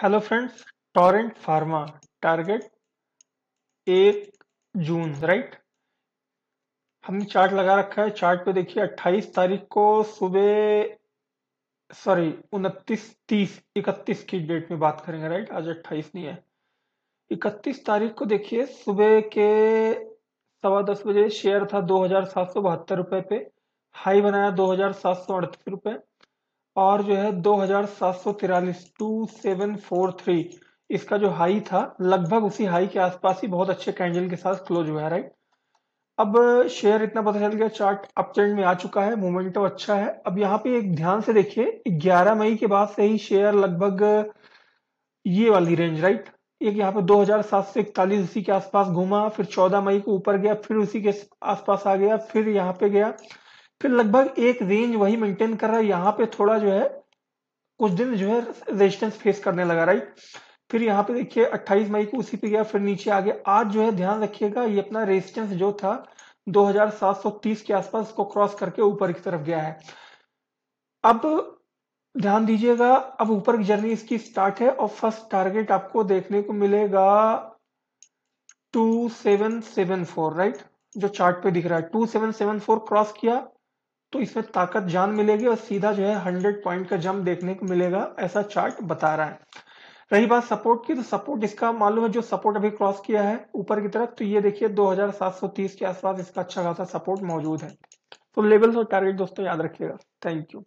Hello friends Torrent Pharma target एक जून right हमने चार्ट लगा रखा है। चार्ट पे देखिए 28 तारीख को सुबह सॉरी 29 30 31 की डेट में बात करेंगे राइट आज 28 नहीं है। 31 तारीख को देखिए, सुबह के सवा दस बजे शेयर था दो हज़ार सात सौ बहत्तर रुपए पे। हाई बनाया दो हज़ार सात सौ अड़तीस रुपए। और जो है दो हज़ार सात सौ तिरालीस टू सेवन फोर थ्री इसका जो हाई था, लगभग उसी हाई के आसपास ही बहुत अच्छे कैंडल के साथ क्लोज हुआ है राइट अब शेयर इतना पता चल गया चार्ट अप ट्रेंड में आ चुका है मोमेंटम अच्छा है। अब यहाँ पे एक ध्यान से देखिए 11 मई के बाद से ही शेयर लगभग ये वाली रेंज राइट एक यहाँ पे दो हज़ार सात सौ इकतालीस उसी के आसपास घूमा, फिर 14 मई को ऊपर गया, फिर उसी के आसपास आ गया, फिर यहाँ पे गया। फिर लगभग एक रेंज वही मेंटेन कर रहा है। यहाँ पे थोड़ा जो है, कुछ दिन जो है रेजिस्टेंस फेस करने लगा राइट फिर यहाँ पे देखिए 28 मई को उसी पे गया, फिर नीचे आ गया। आज जो है ध्यान रखिएगा, ये अपना रेजिस्टेंस जो था 2730 के आसपास उसको क्रॉस करके ऊपर की तरफ़ गया है। अब ध्यान दीजिएगा, अब ऊपर की जर्नी इसकी स्टार्ट है और फ़र्स्ट टारगेट आपको देखने को मिलेगा 2774 राइट जो चार्ट पे दिख रहा है। 2774 क्रॉस किया तो इसमें ताकत जान मिलेगी और सीधा जो है हंड्रेड पॉइंट का जम देखने को मिलेगा, ऐसा चार्ट बता रहा है। रही बात सपोर्ट की तो सपोर्ट इसका, मालूम है जो सपोर्ट अभी क्रॉस किया है ऊपर की तरफ़ तो ये देखिए 2730 के आसपास इसका अच्छा खासा सपोर्ट मौजूद है। तो लेवल्स और टारगेट दोस्तों याद रखिएगा। Thank you.